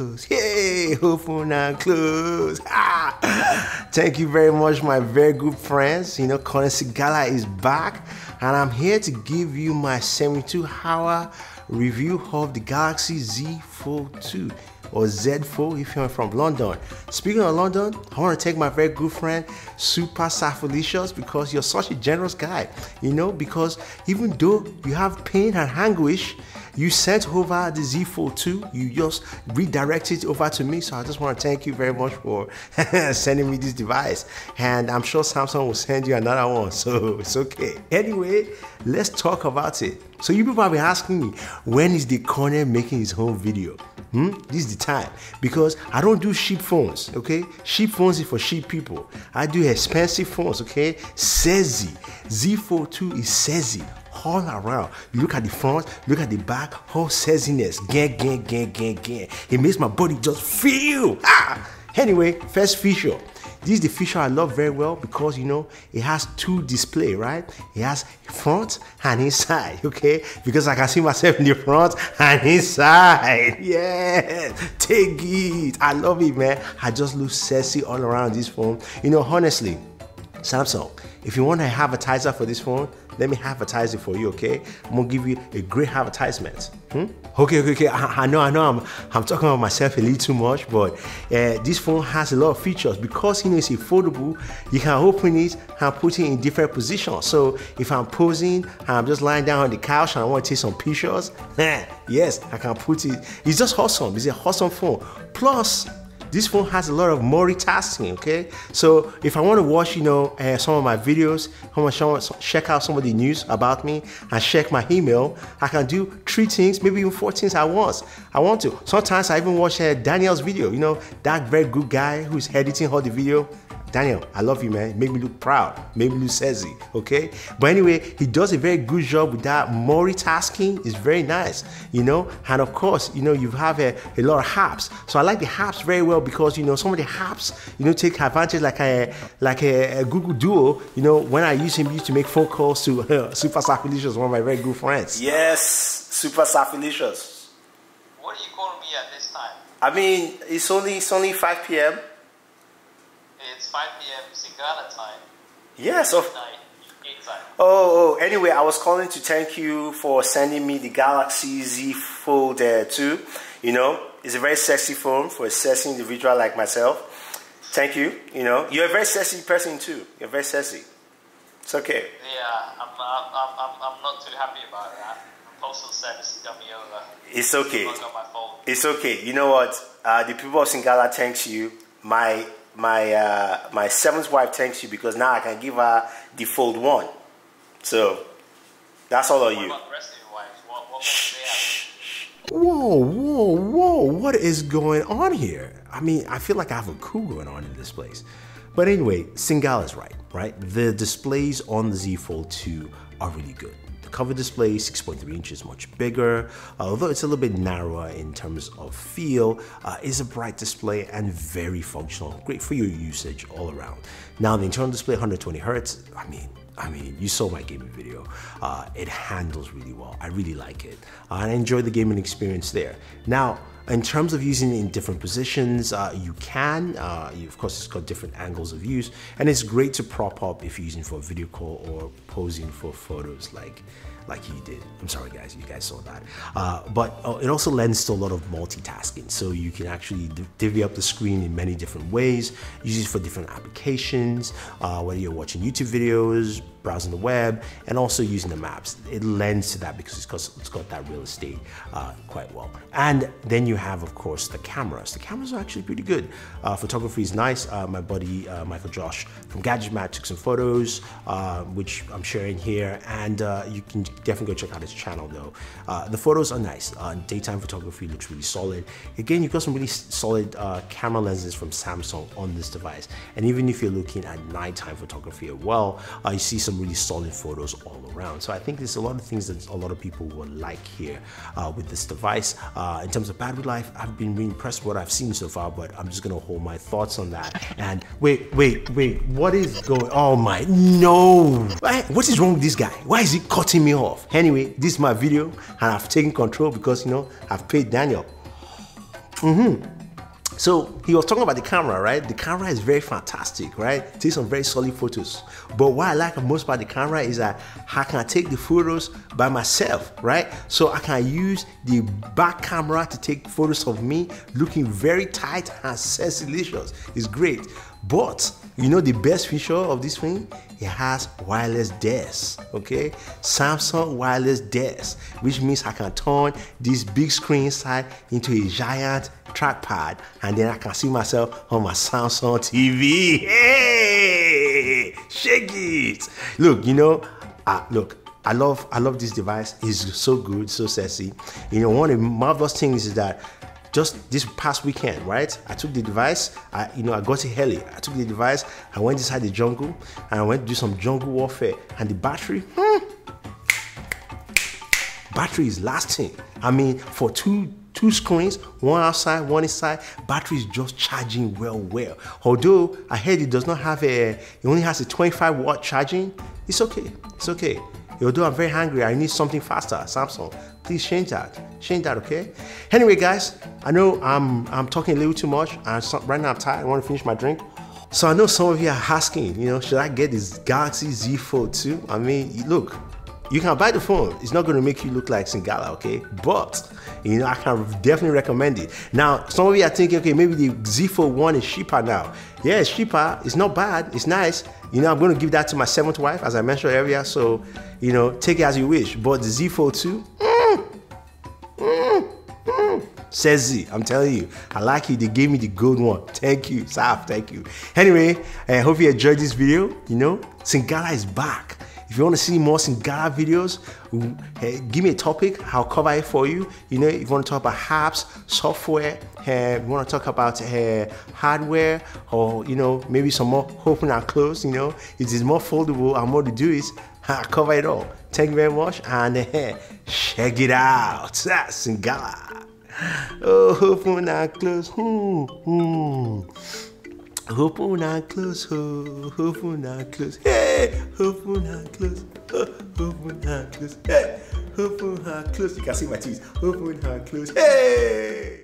Hey, hopeful now close. Ah. Thank you very much, my very good friends. You know, Colonel Singala is back, and I'm here to give you my 72 hour review of the Galaxy Z Fold 2 or Z Fold if you're from London. Speaking of London, I want to thank my very good friend Super Safalicious because you're such a generous guy. You know, because even though you have pain and anguish, you sent over the Z Fold 2, you just redirected over to me. So I just want to thank you very much for sending me this device. And I'm sure Samsung will send you another one, so it's okay. Anyway, let's talk about it. So you people have been asking me, when is the corner making his home video? Hmm? This is the time because I don't do cheap phones, okay? Cheap phones is for cheap people. I do expensive phones, okay? Sezi. Z Fold 2 is Sezi all around. You look at the front, look at the back, whole sassiness, gang, gang, gang, gang, gang. It makes my body just feel. Ah! Anyway, first feature. This is the feature I love very well because you know it has two display, right? It has front and inside, okay? Because I can see myself in the front and inside. Yeah, take it. I love it, man. I just look sexy all around this phone. You know, honestly, Samsung, if you want an advertiser for this phone, let me advertise it for you, okay? I'm gonna give you a great advertisement. Hmm? Okay, okay, okay. I, I, know, I know. I'm, I'm talking about myself a little too much, but uh, this phone has a lot of features because you know it's foldable. You can open it and put it in different positions. So if I'm posing, I'm just lying down on the couch and I want to take some pictures, yes, I can put it. It's just awesome. It's a awesome phone. Plus, this phone has a lot of multitasking, okay? So if I want to watch, you know, uh, some of my videos, I want to check out some of the news about me and check my email, I can do three things, maybe even four things at once. I want to. Sometimes I even watch uh, Daniel's video, you know, that very good guy who's editing all the video. Daniel, I love you, man. Make me look proud. Make me look sexy, okay? But anyway, he does a very good job with that multitasking. It's very nice, you know? And of course, you know, you have a, a lot of apps. So I like the apps very well because, you know, some of the apps, you know, take advantage like a, like a, a Google Duo. You know, when I use him, used to make phone calls to uh, Super Safilicious, one of my very good friends. Yes, Super Safilicious. What are you calling me at this time? I mean, it's only, it's only 5 p.m. It's 5 p.m. Singala time. Yes, of. Oh, oh, anyway, I was calling to thank you for sending me the Galaxy Z Fold uh, 2. You know, it's a very sexy phone for a sexy individual like myself. Thank you. You know, you're a very sexy person too. You're very sexy. It's okay. Yeah, I'm, I'm, I'm, I'm not too happy about that. Postal service got me over. It's okay. It's okay. You know what? Uh, the people of Singala thanks you. My my uh, my seventh wife thanks you because now I can give her the fold one. So that's all on you. Whoa, whoa, whoa! What is going on here? I mean, I feel like I have a coup going on in this place. But anyway, Singal is right, right? The displays on the Z Fold 2 are really good cover display, 6.3 inches, much bigger. Uh, although it's a little bit narrower in terms of feel, uh, is a bright display and very functional. Great for your usage all around. Now the internal display, 120 hertz. I mean, I mean, you saw my gaming video. Uh, it handles really well. I really like it. Uh, I enjoy the gaming experience there. Now, in terms of using it in different positions, uh, you can. Uh, you, of course, it's got different angles of use, and it's great to prop up if you're using for a video call or posing for photos like like he did. I'm sorry, guys, you guys saw that. Uh, but uh, it also lends to a lot of multitasking, so you can actually divvy up the screen in many different ways. Use it for different applications, uh, whether you're watching YouTube videos, browsing the web, and also using the maps. It lends to that because it's got, it's got that real estate uh, quite well. And then you have, of course, the cameras. The cameras are actually pretty good. Uh, photography is nice. Uh, my buddy Michael Josh from Gadget took some photos, which I'm sharing here, and you can definitely go check out his channel though. the photos are nice. daytime photography looks really solid. Again, you've got some really solid camera lenses from Samsung on this device. And even if you're looking at nighttime photography as well, you see some some really solid photos all around. So I think there's a lot of things that a lot of people will like here uh, with this device. Uh, in terms of battery life, I've been really impressed with what I've seen so far, but I'm just gonna hold my thoughts on that. And wait, wait, wait, what is going, oh my, no. What is wrong with this guy? Why is he cutting me off? Anyway, this is my video and I've taken control because, you know, I've paid Daniel. Mm-hmm. So he was talking about the camera, right? The camera is very fantastic, right? Takes some very solid photos. But what I like most about the camera is that I can take the photos by myself, right? So I can use the back camera to take photos of me looking very tight and sexylicious. It's great. But you know the best feature of this thing? It has wireless DeX, okay? Samsung wireless DeX, which means I can turn this big screen side into a giant trackpad and then I can see myself on my Samsung TV. Hey, shake it. Look, you know, uh, look, I love I love this device. It's so good, so sexy. You know, one of the marvelous things is that just this past weekend, right? I took the device, I you know, I got it early. I took the device, I went inside the jungle, and I went to do some jungle warfare. And the battery, hmm, battery is lasting. I mean, for two two screens, one outside, one inside, battery is just charging well, well. Although I heard it does not have a, it only has a 25 watt charging. It's okay, it's okay. Although I'm very hungry, I need something faster. Samsung, please change that. Change that, okay? Anyway, guys, I know I'm I'm talking a little too much. And so, right now I'm tired. I want to finish my drink. So I know some of you are asking, you know, should I get this Galaxy Z Fold 2? I mean, look, you can buy the phone. It's not going to make you look like Singala, okay? But you know, I can definitely recommend it. Now, some of you are thinking, okay, maybe the Z Fold 1 is cheaper now. Yeah, it's cheaper. It's not bad. It's nice. You know, I'm going to give that to my seventh wife, as I mentioned earlier. So, you know, take it as you wish. But the Z Fold 2, mm, mm, mm, says Z. I'm telling you, I like it. They gave me the good one. Thank you, Saf. Thank you. Anyway, I hope you enjoyed this video. You know, Singala is back. If you want to see more Singala videos, hey, give me a topic. I'll cover it for you. You know, if you want to talk about apps, software, uh, you want to talk about uh, hardware, or you know, maybe some more open and close. You know, it is more foldable and more to do is I'll cover it all. Thank you very much, and uh, check it out. That's Singala. Oh, open and close. Hmm, hmm. And close, and close, hey, and close, and close, hey, and close. You can see my teeth. And close, hey.